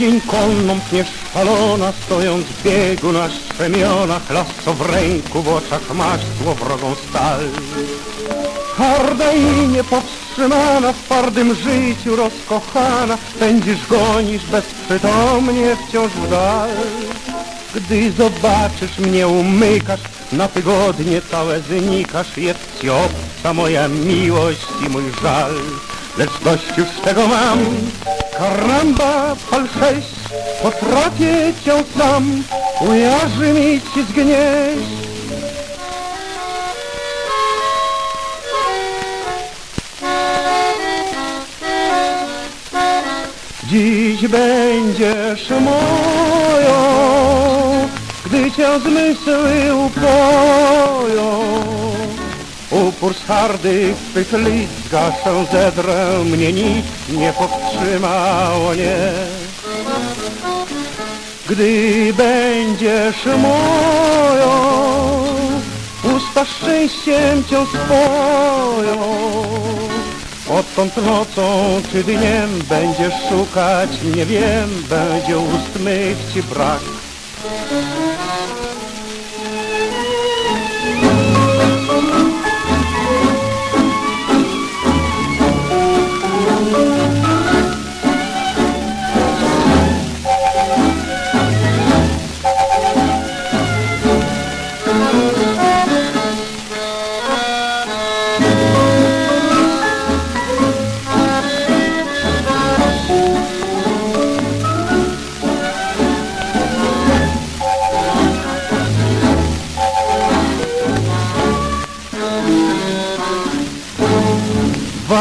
Co dzień konną pniesz szalona, stojąc w biegu na strzemionach, lasso w ręku, w oczach masz złowrogą stal. Harda i niepowstrzymana, w twardym życiu rozkochana, pędzisz, gonisz bezprzytomnie wciąż w dal. Gdy zobaczysz mnie umykasz, na tygodnie całe znikasz, jest ci obca moja miłość i mój żal. Lecz dość już tego mam, karamba, pal sześć, potrafię cię sam, ujarzmić i zgnieść. Dziś będziesz moją, gdy cię zmysły upoją. Upór z hardych twych lic zgaszą zedrę, mnie nic nie powstrzymało, nie. Gdy będziesz moją, usta szczęściem cię spoją. Odtąd nocą czy dniem będziesz szukać, nie wiem, będzie ust mych ci brak.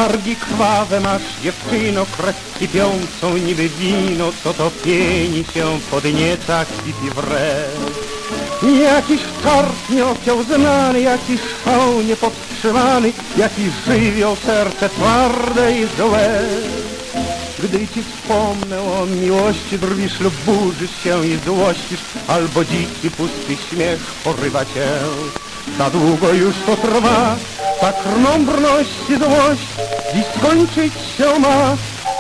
Wargi krwawe masz dziewczyno, krew kipiącą niby wino, co to pieni się podnieca, kipi wre. Jakiś czart nieofiał znany, jakiś szał niepowstrzymany, jakiś żywioł serce twarde i złe. Gdy ci wspomnę o miłości, drwisz lub burzysz się i złościsz, albo dziki pusty śmiech porywa cię. Za długo już to trwa, ta krną brność i złość, dziś skończyć się ma.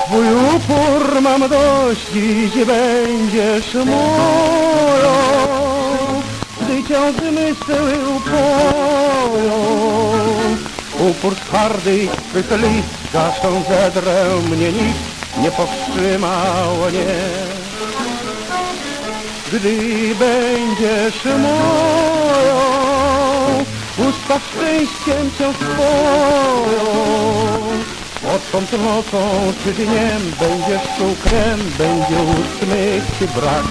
Twój upór mam dość, dziś będziesz moją, gdy cię zmysły upoją. Upór twardy i list gaszą zedrę, mnie nic nie powstrzymało, nie. Gdy będziesz moją, usta szczęściem cię spoją. Odtąd nocą czy dniem będziesz cukrem, będzie mych ci brak.